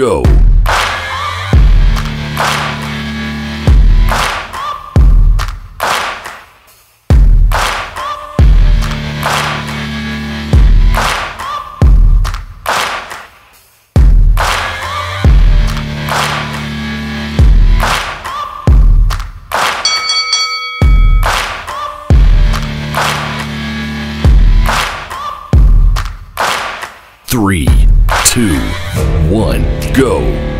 go. Three, two, one, go.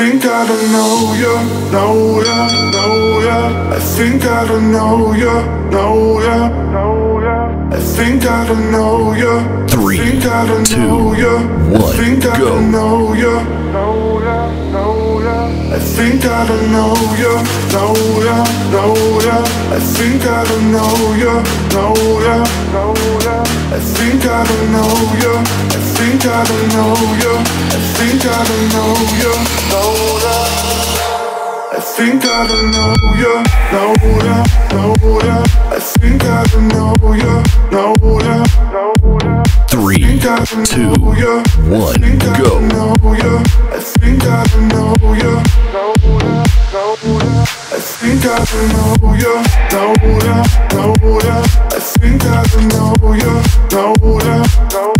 Think I don't know ya, know ya, know ya. I think I don't know ya, know ya, know ya. I think I don't know ya. Three, I think I don't two, know ya. one, I think I go. don't know ya, know ya, know ya. I think I don't know ya, know ya, know ya. I think I don't know ya, know ya, know ya. I think I don't know ya. I think I don't know ya. I think I don't know ya, know ya. I think I don't know ya, know ya, know ya. I think I don't know ya, know ya, know ya. Three, Think I don't two, one, go. don't know ya. I think I don't know ya, know ya, know ya. I think I don't know ya, know ya, know ya. I think I don't know ya, know ya, know ya.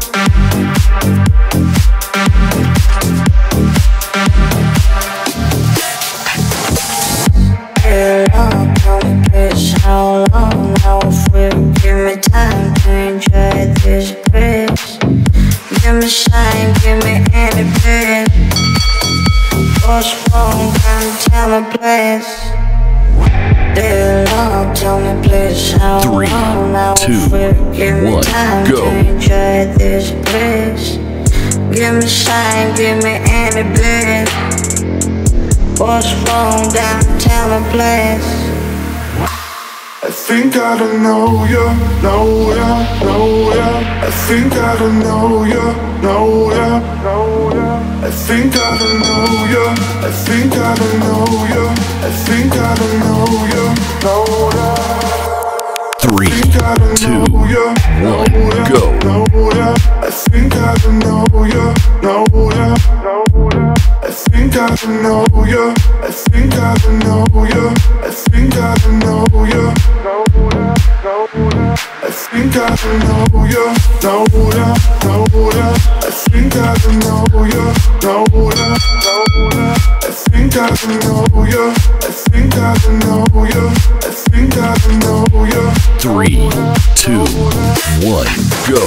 tell me, please. Dear Lord, tell me, please. How Three, long now two, will give one, time go. to enjoy this grace? Give me shine, give me any bit. What's wrong? Down, tell me, please. I think I don't know ya, know ya, know ya. I think I don't know ya, know ya, know ya. I think I don't know ya, I think I don't know ya, I think I don't know ya, know ya. Three, Think I don't know ya, know ya, I think I know ya, know ya. I think I know ya, I think I know ya, I think I know ya, know ya, know ya. I think I know ya, know ya, know ya. I think I know ya, know ya, know ya. I think I know ya, I think I know ya, I think I know ya. Three, two, one, go.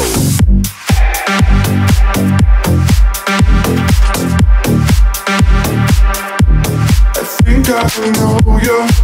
I think I know ya.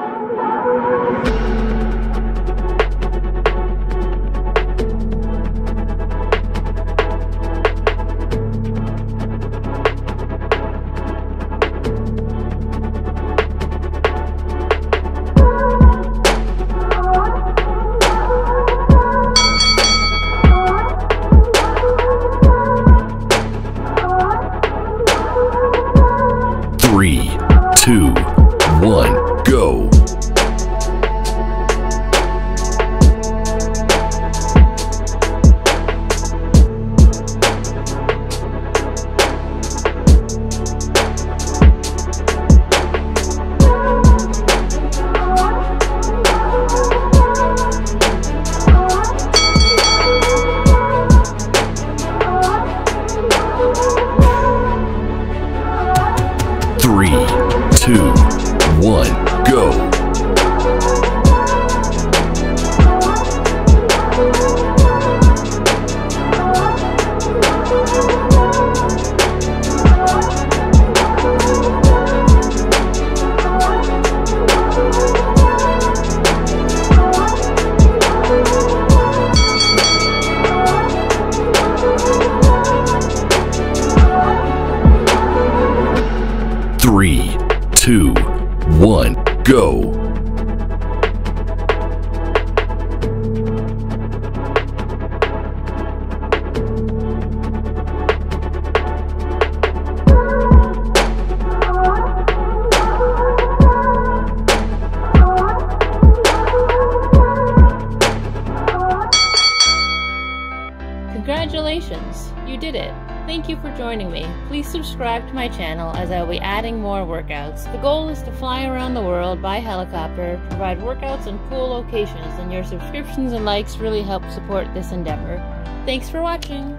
Go. For joining me. Please subscribe to my channel as I will be adding more workouts. The goal is to fly around the world by helicopter, provide workouts in cool locations, and your subscriptions and likes really help support this endeavor. Thanks for watching!